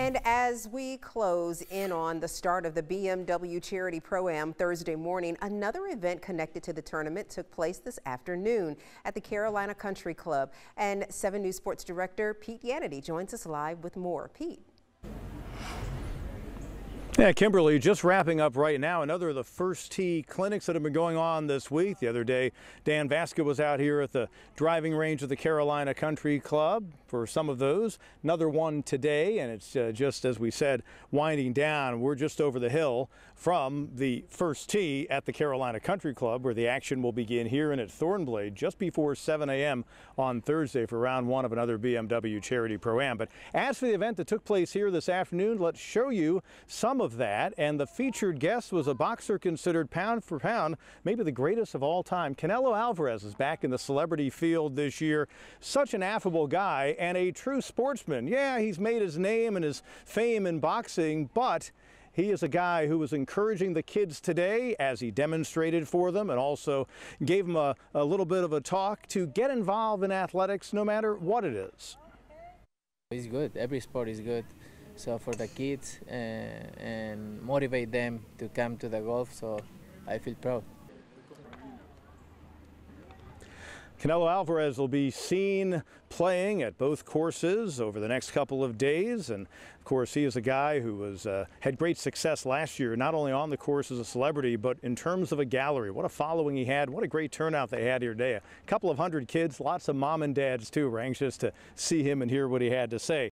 And as we close in on the start of the BMW Charity Pro-Am Thursday morning, another event connected to the tournament took place this afternoon at the Carolina Country Club. And 7 News Sports Director Pete Yanity joins us live with more. Pete. Yeah, Kimberly, just wrapping up right now, another of the first tee clinics that have been going on this week. The other day, Dan Vasca was out here at the driving range of the Carolina Country Club for some of those. Another one today, and it's uh, just as we said, winding down. We're just over the hill from the first tee at the Carolina Country Club, where the action will begin here and at Thornblade just before 7 a.m. on Thursday for round one of another BMW Charity Pro-Am. But as for the event that took place here this afternoon, let's show you some of of that, and the featured guest was a boxer considered pound for pound, maybe the greatest of all time. Canelo Alvarez is back in the celebrity field this year. Such an affable guy and a true sportsman. Yeah, he's made his name and his fame in boxing, but he is a guy who was encouraging the kids today as he demonstrated for them and also gave them a, a little bit of a talk to get involved in athletics no matter what it is. He's good. Every sport is good so for the kids and, uh, and motivate them to come to the golf so I feel proud. Canelo Alvarez will be seen playing at both courses over the next couple of days. And of course, he is a guy who was uh, had great success last year, not only on the course as a celebrity, but in terms of a gallery. What a following he had. What a great turnout they had here today. A couple of hundred kids, lots of mom and dads too were anxious to see him and hear what he had to say.